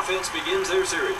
Offense begins their series.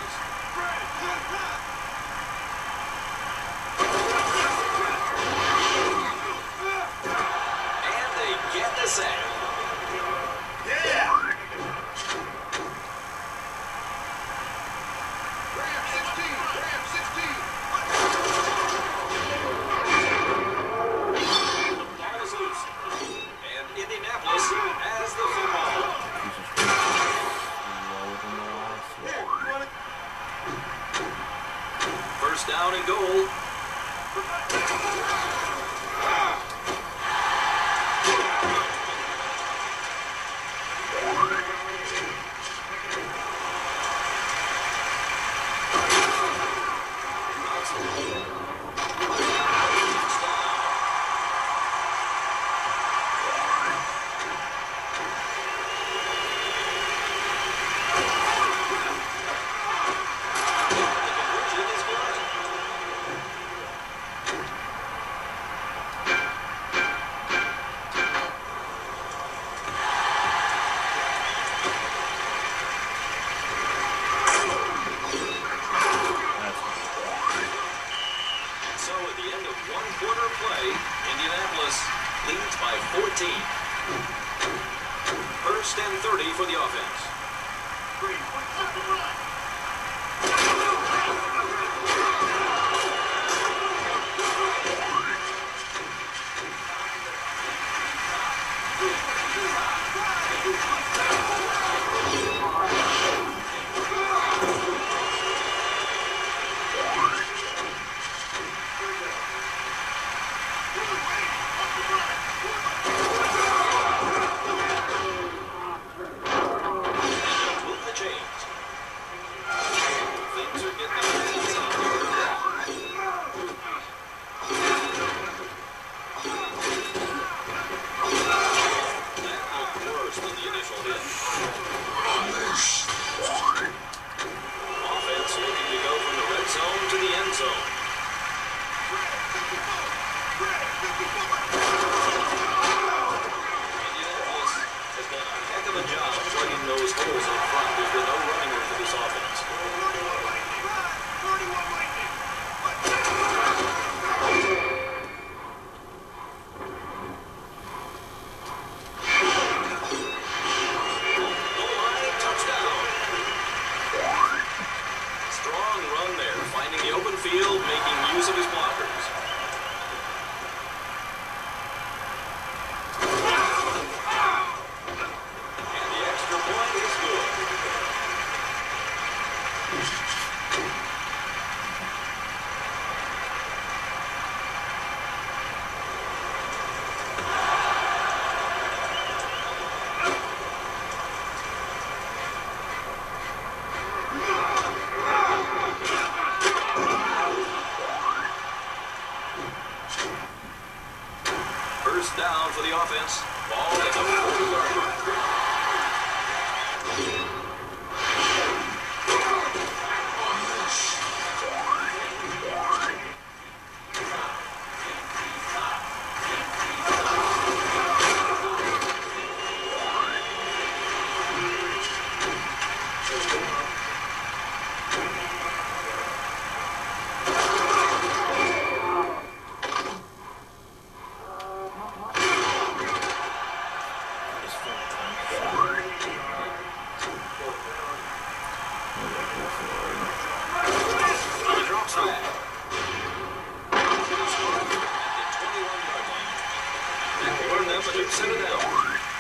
Substitute center down.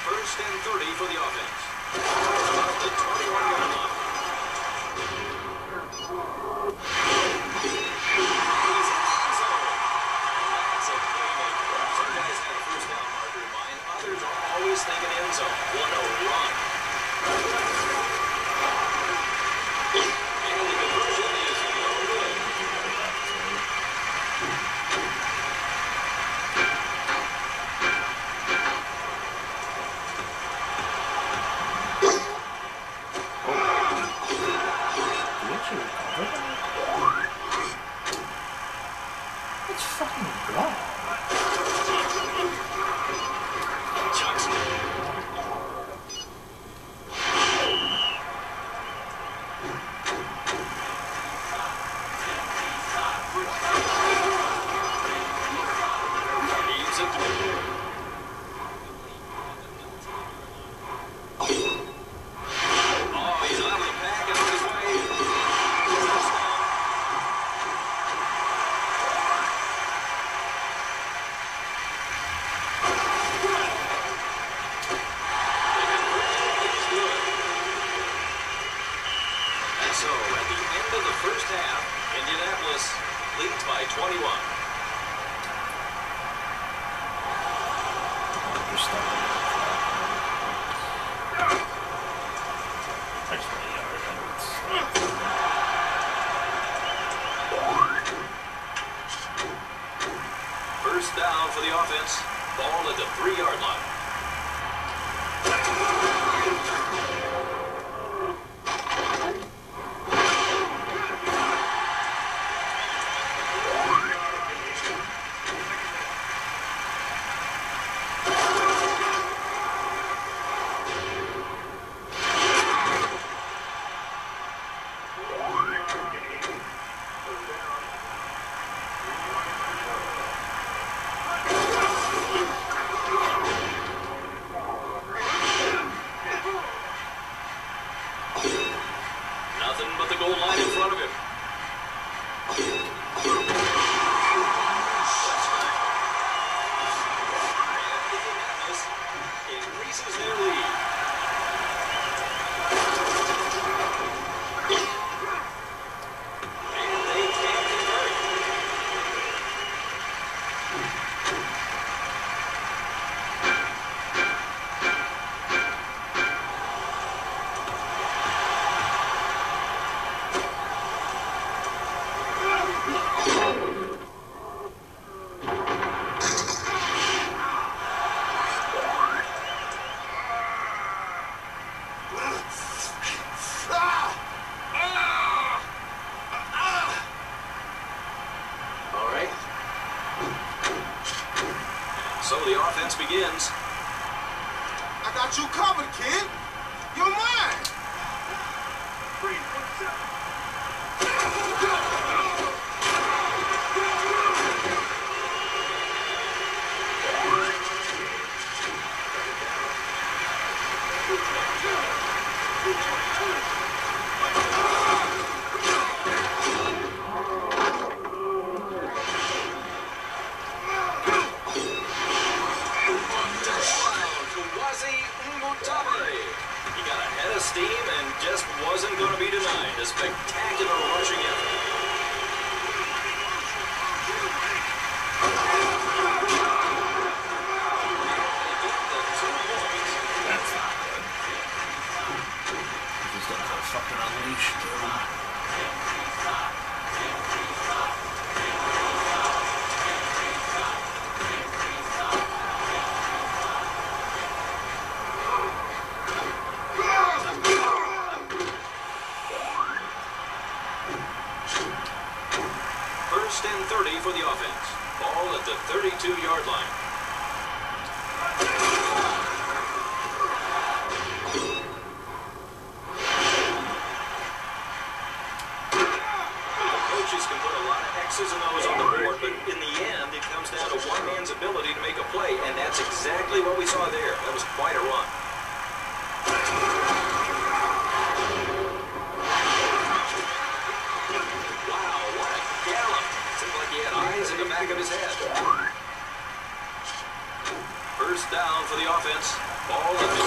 First and 30 for the offense. About the 21-yard line. Thinking end zone. What a run. The goal line in front of him. Steam and just wasn't going to be denied. A spectacular man's ability to make a play, and that's exactly what we saw there. That was quite a run. Wow, what a gallop. Seemed like he had eyes in the back of his head. First down for the offense. Ball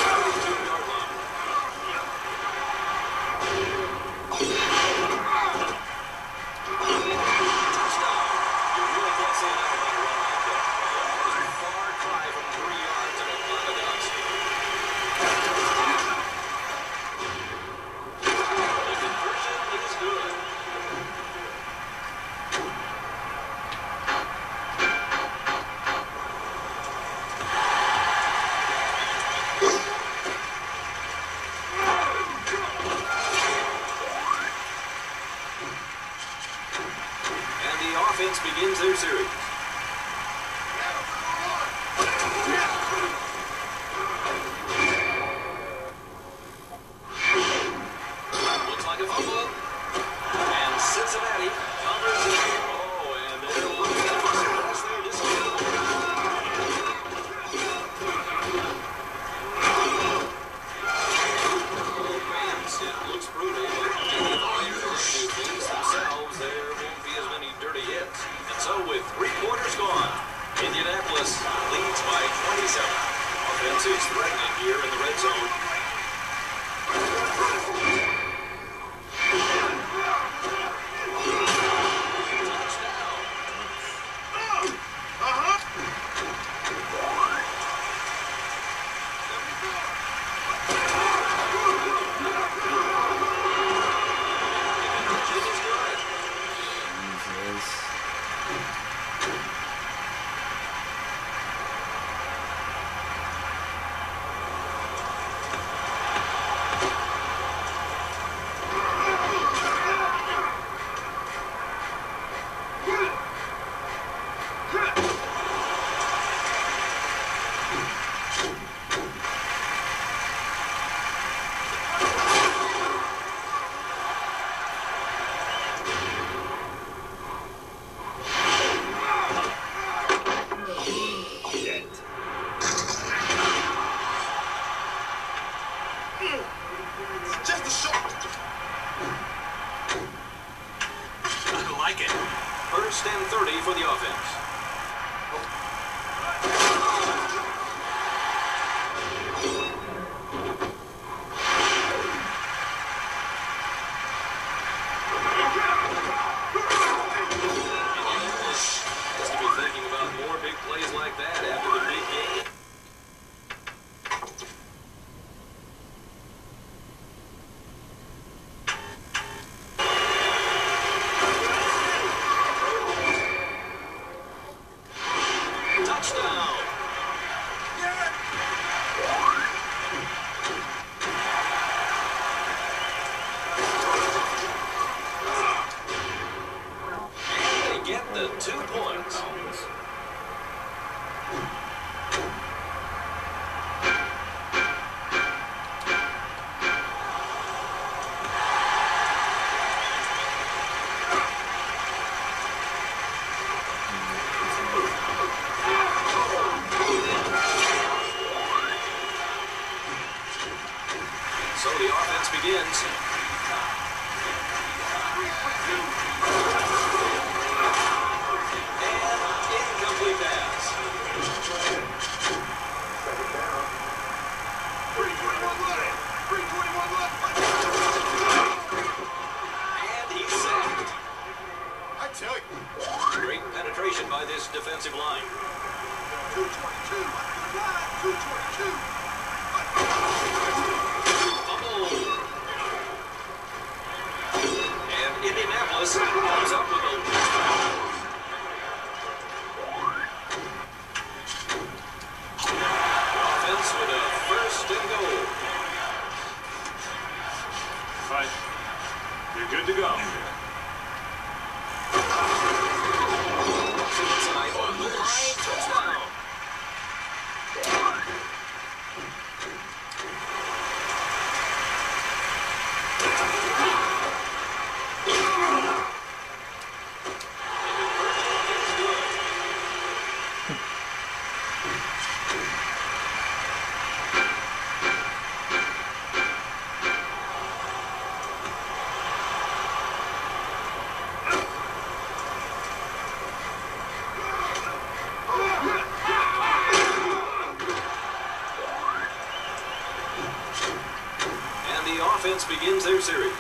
the offense begins their series.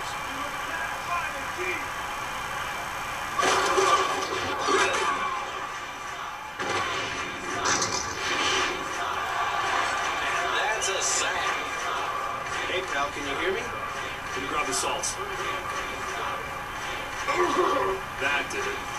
And that's a sack. Hey, pal, can you hear me? Can you grab the salt? that did it.